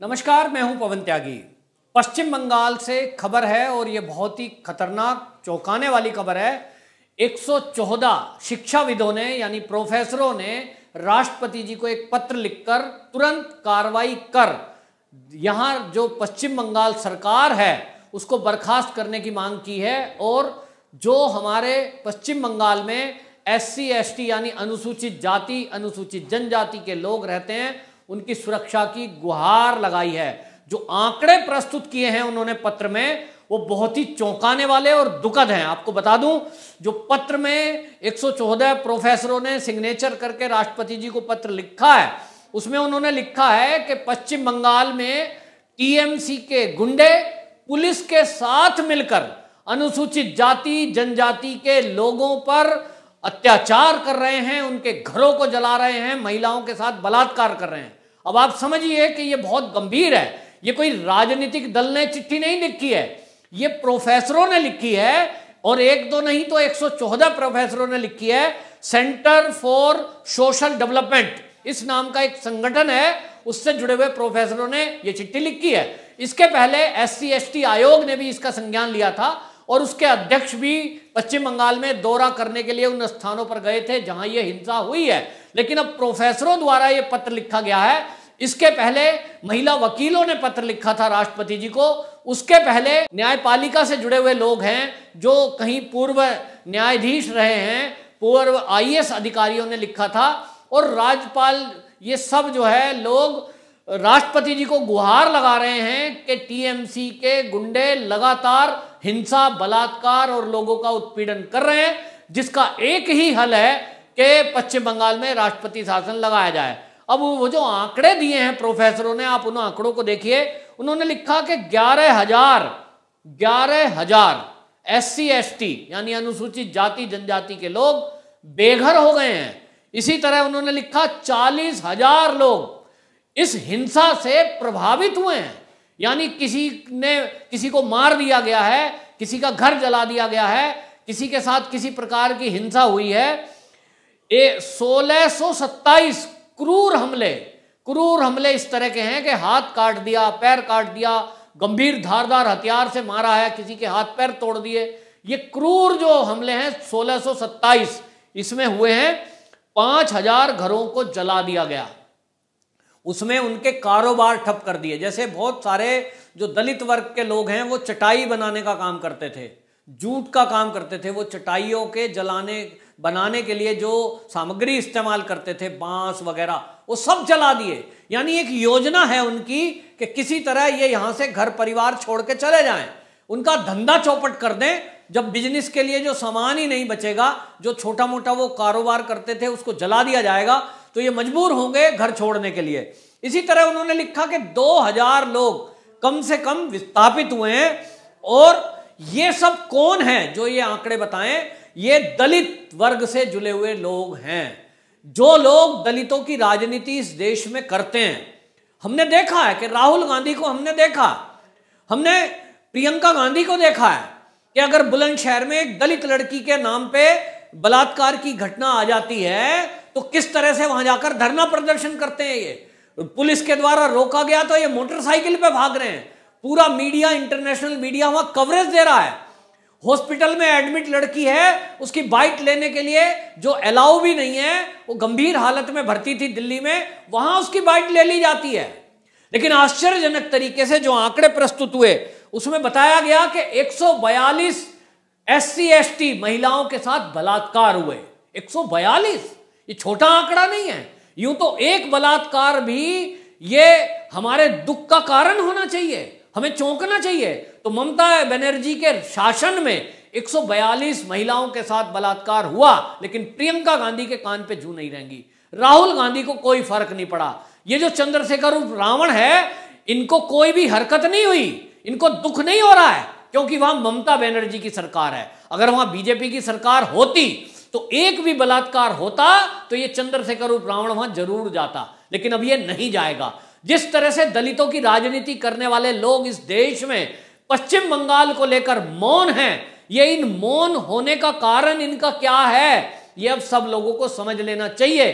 नमस्कार, मैं हूँ पवन त्यागी। पश्चिम बंगाल से खबर है, और ये बहुत ही खतरनाक, चौंकाने वाली खबर है। 114 शिक्षाविदों ने, यानी प्रोफेसरों ने, राष्ट्रपति जी को एक पत्र लिखकर तुरंत कार्रवाई कर। यहाँ जो पश्चिम बंगाल सरकार है, उसको बर्खास्त करने की मांग की है, और जो हमारे पश्चिम बंगाल में एस सी यानी अनुसूचित जाति, अनुसूचित जनजाति के लोग रहते हैं उनकी सुरक्षा की गुहार लगाई है। जो आंकड़े प्रस्तुत किए हैं उन्होंने पत्र में, वो बहुत ही चौंकाने वाले और दुखद हैं। आपको बता दूँ, जो पत्र में 114 प्रोफेसरों ने सिग्नेचर करके राष्ट्रपति जी को पत्र लिखा है, उसमें उन्होंने लिखा है कि पश्चिम बंगाल में टीएमसी के गुंडे, पुलिस के साथ मिलकर अनुसूचित जाति, जनजाति के लोगों पर अत्याचार कर रहे हैं, उनके घरों को जला रहे हैं, महिलाओं के साथ बलात्कार कर रहे हैं। अब आप समझिए कि ये बहुत गंभीर है। ये कोई राजनीतिक दल ने चिट्ठी नहीं लिखी है। ये प्रोफेसरों ने लिखी है और एक दो नहीं तो 114 प्रोफेसरों ने लिखी है। सेंटर फॉर सोशल डेवलपमेंट, इस नाम का एक संगठन है, उससे जुड़े हुए प्रोफेसरों ने ये चिट्ठी लिखी है। इसके पहले एस सी आयोग ने भी इसका संज्ञान लिया था। और उसके अध्यक्ष भी पश्चिम बंगाल में दौरा करने के लिए उन स्थानों पर गए थे जहाँ ये हिंसा हुई है। लेकिन अब प्रोफेसरों द्वारा ये पत्र लिखा गया है। इसके पहले महिला वकीलों ने पत्र लिखा था राष्ट्रपति जी को। उसके पहले न्यायपालिका से जुड़े हुए लोग हैं जो कहीं पूर्व न्यायाधीश रहे हैं, पूर्व आईएएस अधिकारियों ने लिखा था। और राज्यपाल ये सब जो है लोग राष्ट्रपति जी को गुहार लगा रहे हैं कि टीएमसी के गुंडे लगातार हिंसा, बलात्कार और लोगों का उत्पीड़न कर रहे हैं, जिसका एक ही हल है कि पश्चिम बंगाल में राष्ट्रपति शासन लगाया जाए। अब वो जो आंकड़े दिए हैं प्रोफेसरों ने, आप उन आंकड़ों को देखिए। उन्होंने लिखा कि ग्यारह हज़ार ग्यारह हज़ार एस सी एस टी यानी अनुसूचित जाति, जनजाति के लोग बेघर हो गए हैं। इसी तरह उन्होंने लिखा चालीस हज़ार लोग इस हिंसा से प्रभावित हुए हैं। यानी किसी ने, किसी को मार दिया गया है, किसी का घर जला दिया गया है, किसी के साथ किसी प्रकार की हिंसा हुई है। ए सोलह क्रूर हमले क्रूर हमले इस तरह के हैं कि हाथ काट दिया, पैर काट दिया, गंभीर धारदार हथियार से मारा है, किसी के हाथ पैर तोड़ दिए। ये क्रूर जो हमले हैं 1627 इसमें हुए हैं, पाँच हज़ार घरों को जला दिया गया। उसमें उनके कारोबार ठप कर दिए। जैसे बहुत सारे जो दलित वर्ग के लोग हैं, वो चटाई बनाने का काम करते थे, जूट का काम करते थे, वो चटाइयों के जलाने, बनाने के लिए जो सामग्री इस्तेमाल करते थे, बाँस वगैरह, वो सब जला दिए। यानी एक योजना है उनकी कि किसी तरह ये यहाँ से घर परिवार छोड़ के चले जाएँ। उनका धंधा चौपट कर दें, जब बिज़नेस के लिए जो सामान ही नहीं बचेगा, जो छोटा मोटा वो कारोबार करते थे, उसको जला दिया जाएगा। तो ये मजबूर होंगे घर छोड़ने के लिए। इसी तरह उन्होंने लिखा कि 2000 लोग कम से कम विस्थापित हुए हैं और ये सब कौन है जो ये आंकड़े बताएँ? ये दलित वर्ग से जुड़े हुए लोग हैं। जो लोग दलितों की राजनीति इस देश में करते हैं। हमने देखा है कि राहुल गांधी को हमने देखा। हमने प्रियंका गांधी को देखा है कि अगर बुलंदशहर में एक दलित लड़की के नाम पे बलात्कार की घटना आ जाती है तो किस तरह से वहाँ जाकर धरना प्रदर्शन करते हैं ये? पुलिस के द्वारा रोका गया तो ये मोटरसाइकिल पे भाग रहे हैं। पूरा मीडिया, इंटरनेशनल मीडिया वहाँ कवरेज दे रहा है। हॉस्पिटल में एडमिट लड़की है, उसकी बाइट लेने के लिए जो अलाउ भी नहीं है, वो गंभीर हालत में भर्ती थी दिल्ली में, वहाँ उसकी बाइट ले ली जाती है। लेकिन आश्चर्यजनक तरीके से जो आंकड़े प्रस्तुत हुए, उसमें बताया गया कि 142 एससी एसटी महिलाओं के साथ बलात्कार हुए। 142 ये छोटा आंकड़ा नहीं है। यूँ तो एक बलात्कार भी ये हमारे दुख का कारण होना चाहिए, हमें चौंकना चाहिए। तो ममता बनर्जी के शासन में 142 महिलाओं के साथ बलात्कार हुआ, लेकिन प्रियंका गांधी के कान पे जू नहीं रहेंगी। राहुल गांधी को कोई फ़र्क नहीं पड़ा। ये जो चंद्रशेखर रावण है, इनको कोई भी हरकत नहीं हुई, इनको दुख नहीं हो रहा है, क्योंकि वहाँ ममता बनर्जी की सरकार है। अगर वहाँ बीजेपी की सरकार होती तो एक भी बलात्कार होता तो ये चंद्रशेखर रावण वहाँ ज़रूर जाता, लेकिन अब ये नहीं जाएगा। जिस तरह से दलितों की राजनीति करने वाले लोग इस देश में पश्चिम बंगाल को लेकर मौन हैं, ये इन मौन होने का कारण इनका क्या है, ये अब सब लोगों को समझ लेना चाहिए।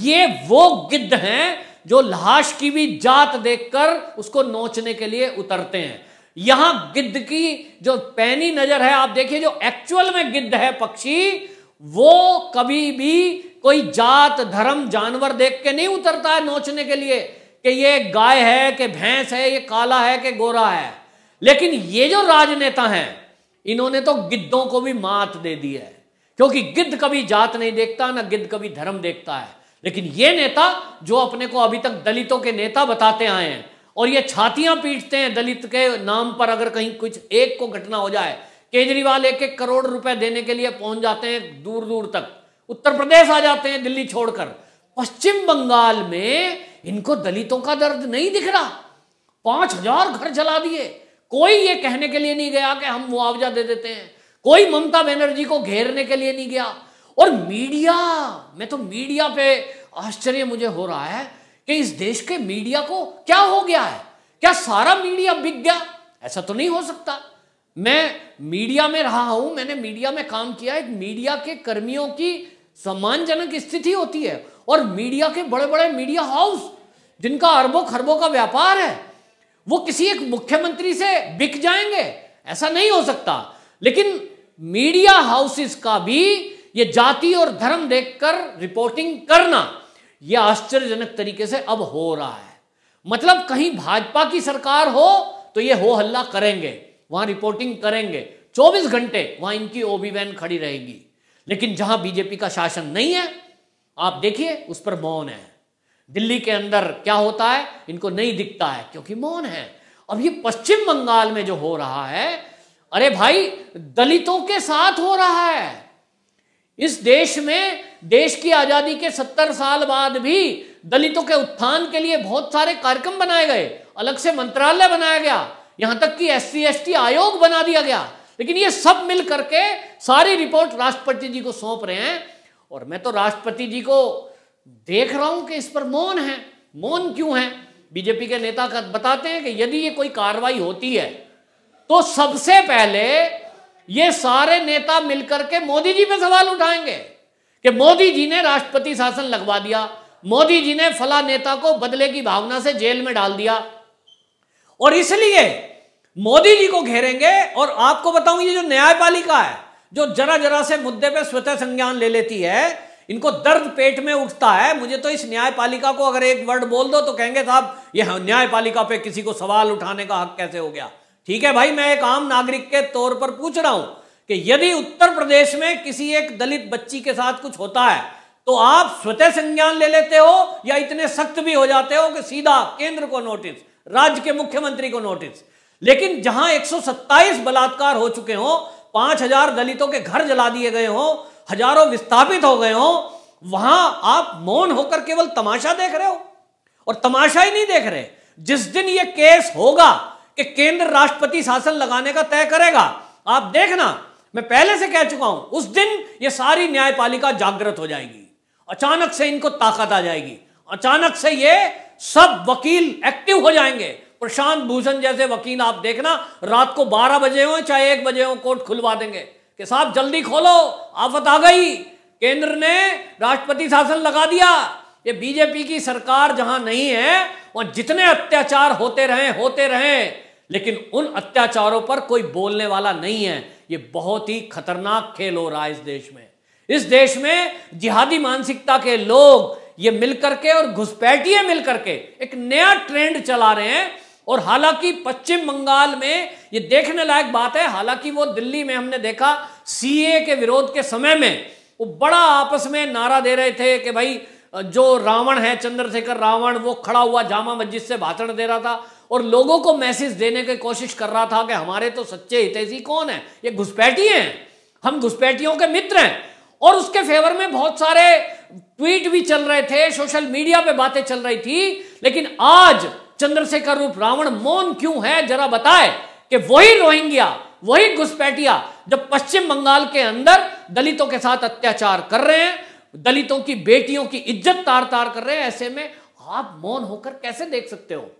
ये वो गिद्ध हैं जो लाश की भी जात देखकर उसको नोचने के लिए उतरते हैं। यहाँ गिद्ध की जो पैनी नज़र है, आप देखिए, जो एक्चुअल में गिद्ध है पक्षी वो कभी भी कोई जात, धर्म, जानवर देख के नहीं उतरता है नोचने के लिए कि ये गाय है, कि भैंस है, ये काला है, कि गोरा है। लेकिन ये जो राजनेता हैं, इन्होंने तो गिद्धों को भी मात दे दी है। क्योंकि गिद्ध कभी जात नहीं देखता, ना गिद्ध कभी धर्म देखता है। लेकिन ये नेता, जो अपने को अभी तक दलितों के नेता बताते आए हैं, और ये छातियाँ पीटते हैं दलित के नाम पर, अगर कहीं कुछ एक को घटना हो जाए केजरीवाल एक एक करोड़ रुपए देने के लिए पहुँच जाते हैं दूर दूर तक। उत्तर प्रदेश आ जाते हैं दिल्ली छोड़कर। पश्चिम बंगाल में इनको दलितों का दर्द नहीं दिख रहा। पाँच हज़ार घर जला दिए। कोई ये कहने के लिए नहीं गया कि हम मुआवजा दे देते हैं। कोई ममता बनर्जी को घेरने के लिए नहीं गया। और मीडिया, मैं तो मीडिया पे आश्चर्य मुझे हो रहा है कि इस देश के मीडिया को क्या हो गया है? क्या सारा मीडिया बिक गया? ऐसा तो नहीं हो सकता। मैं मीडिया में रहा हूँ, मैंने मीडिया में काम किया, एक मीडिया के कर्मियों की सम्मानजनक स्थिति होती है। और मीडिया के बड़े बड़े मीडिया हाउस, जिनका अरबों खरबों का व्यापार है, वो किसी एक मुख्यमंत्री से बिक जाएँगे। ऐसा नहीं हो सकता। लेकिन मीडिया हाउसेस का भी ये जाति और धर्म देखकर रिपोर्टिंग करना यह आश्चर्यजनक तरीके से अब हो रहा है। मतलब कहीं भाजपा की सरकार हो तो ये हो हल्ला करेंगे। वहाँ रिपोर्टिंग करेंगे। 24 घंटे वहाँ इनकी ओबी वैन खड़ी रहेगी। लेकिन जहाँ बीजेपी का शासन नहीं है, आप देखिए, उस पर मौन है। दिल्ली के अंदर क्या होता है, इनको नहीं दिखता है, क्योंकि मौन है। अब ये पश्चिम बंगाल में जो हो रहा है, अरे भाई, दलितों के साथ हो रहा है। इस देश में, देश की आज़ादी के सत्तर साल बाद भी दलितों के उत्थान के लिए बहुत सारे कार्यक्रम बनाए गए। अलग से मंत्रालय बनाया गया। यहाँ तक कि एस सी आयोग बना दिया गया। लेकिन ये सब मिल करके सारी रिपोर्ट राष्ट्रपति जी को सौंप रहे हैं। और मैं तो राष्ट्रपति जी को देख रहा हूँ कि इस पर मौन है। मौन क्यों है? बीजेपी के नेता का बताते हैं कि यदि ये कोई कार्रवाई होती है तो सबसे पहले ये सारे नेता मिलकर के मोदी जी पे सवाल उठाएँगे कि मोदी जी ने राष्ट्रपति शासन लगवा दिया, मोदी जी ने फला नेता को बदले की भावना से जेल में डाल दिया। और इसलिए मोदी जी को घेरेंगे और आपको बताऊँ, ये जो न्यायपालिका है, जो जरा जरा से मुद्दे पे स्वतः संज्ञान ले लेती है, इनको दर्द पेट में उठता है। मुझे तो इस न्यायपालिका को अगर एक वर्ड बोल दो तो कहेंगे, साहब, यह न्यायपालिका पे किसी को सवाल उठाने का हक कैसे हो गया? ठीक है भाई, मैं एक आम नागरिक के तौर पर पूछ रहा हूँ कि यदि उत्तर प्रदेश में किसी एक दलित बच्ची के साथ कुछ होता है तो आप स्वतः संज्ञान ले लेते हो या इतने सख्त भी हो जाते हो कि सीधा केंद्र को नोटिस। राज्य के मुख्यमंत्री को नोटिस। लेकिन जहाँ 127 बलात्कार हो चुके हो, पाँच हज़ार दलितों के घर जला दिए गए हो, हज़ारों विस्थापित हो गए हो, वहाँ आप मौन होकर केवल तमाशा देख रहे हो और तमाशा ही नहीं देख रहे। जिस दिन यह केस होगा कि केंद्र राष्ट्रपति शासन लगाने का तय करेगा, आप देखना, मैं पहले से कह चुका हूँ, उस दिन यह सारी न्यायपालिका जागृत हो जाएगी। अचानक से इनको ताकत आ जाएगी। अचानक से ये सब वकील एक्टिव हो जाएँगे। प्रशांत भूषण जैसे वकील आप देखना, रात को 12 बजे हो, चाहे एक बजे हो, कोर्ट खुलवा देंगे। कि साहब, जल्दी खोलो, आफत आ गई। केंद्र ने राष्ट्रपति शासन लगा दिया। ये बीजेपी की सरकार जहाँ नहीं है, वहाँ जितने अत्याचार होते रहे होते रहे, लेकिन उन अत्याचारों पर कोई बोलने वाला नहीं है। ये बहुत ही खतरनाक खेल हो रहा है इस देश में। इस देश में जिहादी मानसिकता के लोग ये मिलकर के और घुसपैठिए मिलकर के एक नया ट्रेंड चला रहे हैं। और हालाँकि पश्चिम बंगाल में ये देखने लायक बात है, हालाँकि वो दिल्ली में हमने देखा सीए के विरोध के समय में वो बड़ा आपस में नारा दे रहे थे कि भाई, जो रावण है, चंद्रशेखर रावण, वो खड़ा हुआ जामा मस्जिद से भाषण दे रहा था और लोगों को मैसेज देने की कोशिश कर रहा था कि हमारे तो सच्चे हितैषी कौन है? ये घुसपैठी हैं। हम घुसपैठियों के मित्र हैं। और उसके फेवर में बहुत सारे ट्वीट भी चल रहे थे, सोशल मीडिया पे बातें चल रही थी, लेकिन आज चंद्रशेखर रूप रावण मौन क्यों है, जरा बताए कि वही रोहिंग्या, वही घुसपैठिया जब पश्चिम बंगाल के अंदर दलितों के साथ अत्याचार कर रहे हैं, दलितों की बेटियों की इज़्ज़त तार तार कर रहे हैं, ऐसे में आप मौन होकर कैसे देख सकते हो?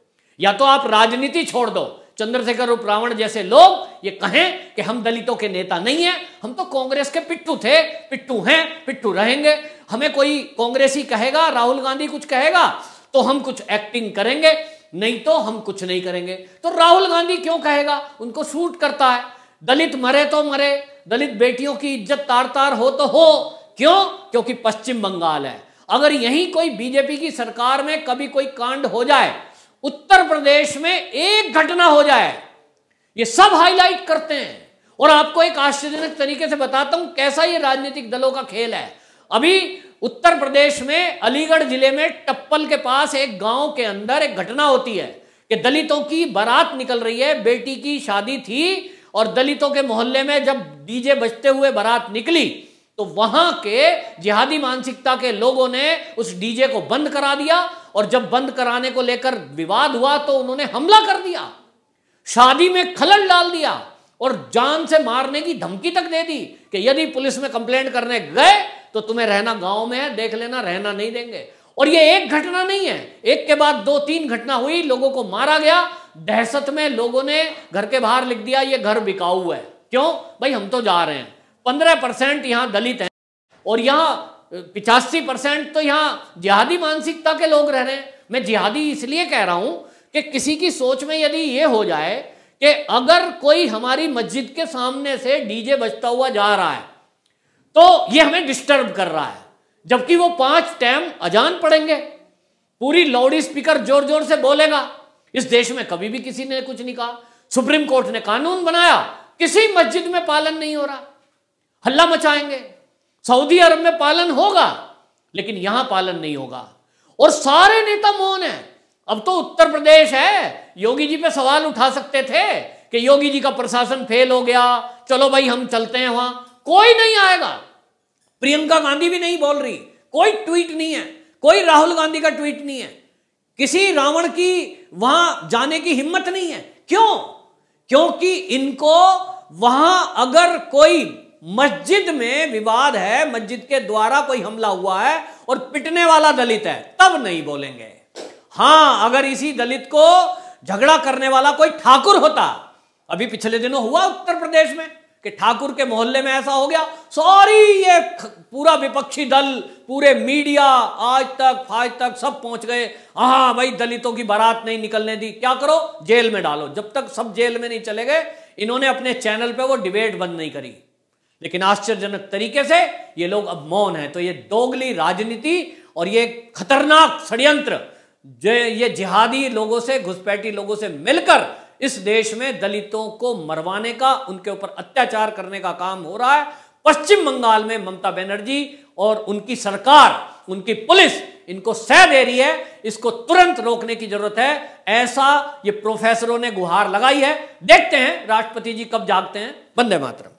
या तो आप राजनीति छोड़ दो, चंद्रशेखर रूप रावण जैसे लोग ये कहें कि हम दलितों के नेता नहीं हैं, हम तो कांग्रेस के पिट्टू थे, पिट्टू हैं, पिट्टू रहेंगे। हमें कोई कांग्रेसी कहेगा, राहुल गांधी कुछ कहेगा तो हम कुछ एक्टिंग करेंगे, नहीं तो हम कुछ नहीं करेंगे। तो राहुल गांधी क्यों कहेगा? उनको सूट करता है। दलित मरे तो मरे, दलित बेटियों की इज़्ज़त तार तार हो तो हो। क्यों? क्योंकि पश्चिम बंगाल है। अगर यही कोई बीजेपी की सरकार में कभी कोई कांड हो जाए, उत्तर प्रदेश में एक घटना हो जाए, ये सब हाईलाइट करते हैं। और आपको एक आश्चर्यजनक तरीके से बताता हूँ, कैसा ये राजनीतिक दलों का खेल है। अभी उत्तर प्रदेश में, अलीगढ़ ज़िले में टप्पल के पास एक गाँव के अंदर एक घटना होती है कि दलितों की बारात निकल रही है, बेटी की शादी थी और दलितों के मोहल्ले में जब डीजे बजते हुए बारात निकली तो वहाँ के जिहादी मानसिकता के लोगों ने उस डीजे को बंद करा दिया और जब बंद कराने को लेकर विवाद हुआ तो उन्होंने हमला कर दिया, शादी में खलल डाल दिया और जान से मारने की धमकी तक दे दी कि यदि पुलिस में कंप्लेंट करने गए तो तुम्हें रहना गाँव में है, देख लेना, रहना नहीं देंगे। और ये एक घटना नहीं है। एक के बाद दो तीन घटना हुई, लोगों को मारा गया। दहशत में लोगों ने घर के बाहर लिख दिया, ये घर बिकाऊ है। क्यों? भाई, हम तो जा रहे हैं। पंद्रह परसेंट यहाँ दलित हैं। और यहाँ, पिचासी परसेंट तो यहाँ जिहादी मानसिकता के लोग रह रहे हैं। मैं जिहादी इसलिए कह रहा हूँ कि किसी की सोच में यदि ये हो जाए कि अगर कोई हमारी मस्जिद के सामने से डीजे बजता हुआ जा रहा है तो ये हमें डिस्टर्ब कर रहा है। जबकि वो पाँच टाइम अजान पढ़ेंगे। पूरी लाउड स्पीकर ज़ोर ज़ोर से बोलेगा। इस देश में कभी भी किसी ने कुछ नहीं कहा। सुप्रीम कोर्ट ने कानून बनाया। किसी मस्जिद में पालन नहीं हो रहा। हल्ला मचाएँगे। सऊदी अरब में पालन होगा, लेकिन यहाँ पालन नहीं होगा। और सारे नेता मौन है। अब तो उत्तर प्रदेश है। योगी जी पे सवाल उठा सकते थे कि योगी जी का प्रशासन फेल हो गया। चलो भाई, हम चलते हैं वहाँ। कोई नहीं आएगा। प्रियंका गांधी भी नहीं बोल रही। कोई ट्वीट नहीं है। कोई राहुल गांधी का ट्वीट नहीं है। किसी रावण की वहाँ जाने की हिम्मत नहीं है। क्यों? क्योंकि इनको वहाँ अगर कोई मस्जिद में विवाद है, मस्जिद के द्वारा कोई हमला हुआ है और पिटने वाला दलित है, तब नहीं बोलेंगे। हाँ, अगर इसी दलित को झगड़ा करने वाला कोई ठाकुर होता, अभी पिछले दिनों हुआ उत्तर प्रदेश में। कि ठाकुर के मोहल्ले में ऐसा हो गया। सॉरी ये पूरा विपक्षी दल, पूरे मीडिया आज तक फाज तक सब पहुँच गए। हाँ भाई दलितों की बारात नहीं निकलने दी। क्या करो? जेल में डालो। जब तक सब जेल में नहीं चले गए, इन्होंने अपने चैनल पे वो डिबेट बंद नहीं करी। लेकिन आश्चर्यजनक तरीके से ये लोग अब मौन है। तो ये दोगली राजनीति और ये खतरनाक षड्यंत्र ये जिहादी लोगों से, घुसपैठी लोगों से मिलकर इस देश में दलितों को मरवाने का, उनके ऊपर अत्याचार करने का काम हो रहा है। पश्चिम बंगाल में ममता बनर्जी और उनकी सरकार, उनकी पुलिस इनको सह दे रही है। इसको तुरंत रोकने की ज़रूरत है। ऐसा ये प्रोफेसरों ने गुहार लगाई है। देखते हैं, राष्ट्रपति जी कब जागते हैं। बंदे मातरम।